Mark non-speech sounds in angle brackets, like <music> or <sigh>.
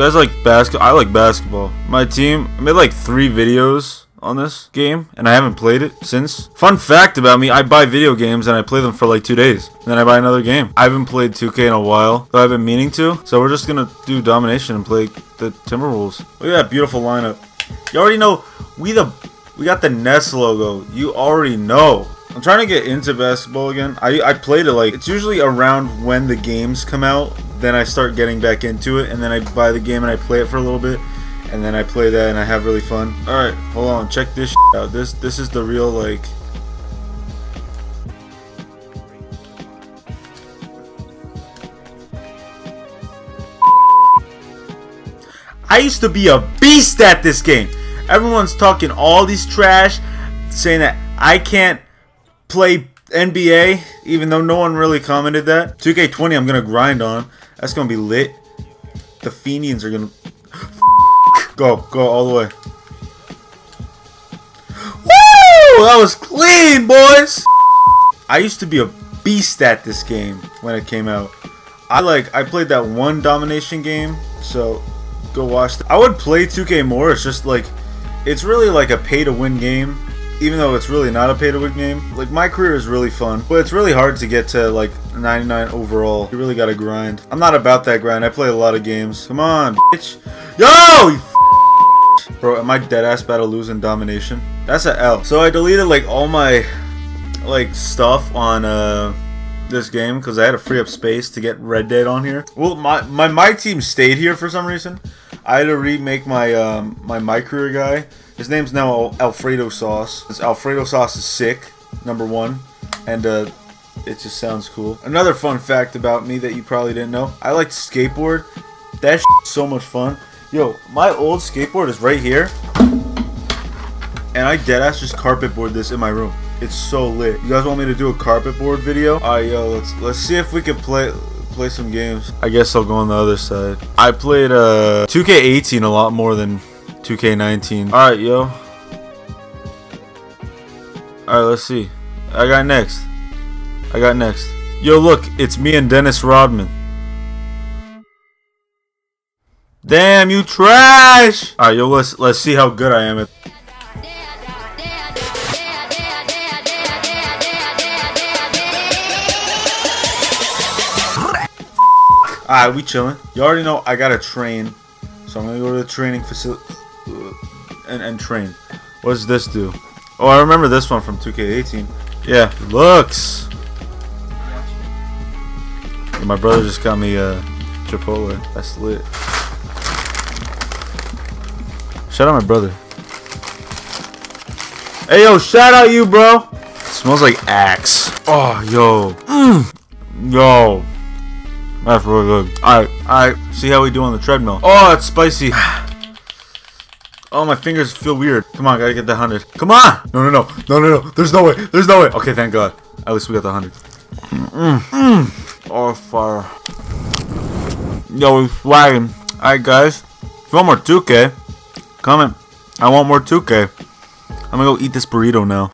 You guys like basketball? I like basketball. My team, I made like three videos on this game, and I haven't played it since. Fun fact about me, I buy video games and I play them for like two days. And then I buy another game. I haven't played 2K in a while, though I've been meaning to. So we're just gonna do domination and play the Timberwolves. Look at that beautiful lineup. You already know, we the, we got the Nest logo. You already know. I'm trying to get into basketball again. I, I played it like, it's usually around when the games come out. Then I start getting back into it, and then I buy the game and I play it for a little bit and then I play that and I have really fun. All right, hold on, check this out. This this is the real like. I used to be a beast at this game. Everyone's talking all these trash, saying that I can't play NBA, even though no one really commented that. 2K20 I'm gonna grind on. That's gonna be lit. The Fenians are gonna <gasps> Go, go all the way. Woo! That was clean, boys! I used to be a beast at this game when it came out. I like I played that one domination game, so go watch that. I would play 2K more, it's just like it's really like a pay to win game even though it's really not a pay to win game. Like my career is really fun, but it's really hard to get to like 99 overall. You really gotta grind. I'm not about that grind. I play a lot of games. Come on, bitch. Yo, Bro, am I dead ass about to lose in domination? That's an L. So I deleted like all my like stuff on uh this game because I had to free up space to get Red Dead on here. Well, my my my team stayed here for some reason. I had to remake my um my my career guy. His name's now Alfredo Sauce. This Alfredo Sauce is sick, number one, and uh, it just sounds cool. Another fun fact about me that you probably didn't know: I like to skateboard. That so much fun. Yo, my old skateboard is right here. And I deadass just carpetboard this in my room. It's so lit. You guys want me to do a carpetboard video? Alright, yo, let's let's see if we can play play some games. I guess I'll go on the other side. I played uh 2K18 a lot more than 2K19. Alright, yo. Alright, let's see. I got next. I got next. Yo, look, it's me and Dennis Rodman. Damn, you trash! Alright, yo, let's let's see how good I am at. Alright, we chilling. You already know I gotta train, so I'm gonna go to the training facility and and train. What does this do? Oh, I remember this one from 2K18. Yeah, looks. My brother just got me a uh, Chipotle. That's lit. Shout out my brother. Hey yo, shout out you, bro. It smells like Axe. Oh, yo. Mm. Yo. That's really good. Alright, alright. See how we do on the treadmill. Oh, it's spicy. <sighs> Oh, my fingers feel weird. Come on, gotta get the 100. Come on! No, no, no. No, no, no. There's no way. There's no way. Okay, thank God. At least we got the 100. Mm, mm. Oh, fire. Yo, we flagging. Alright, guys. One more 2K. Comment. I want more 2K. I'm gonna go eat this burrito now.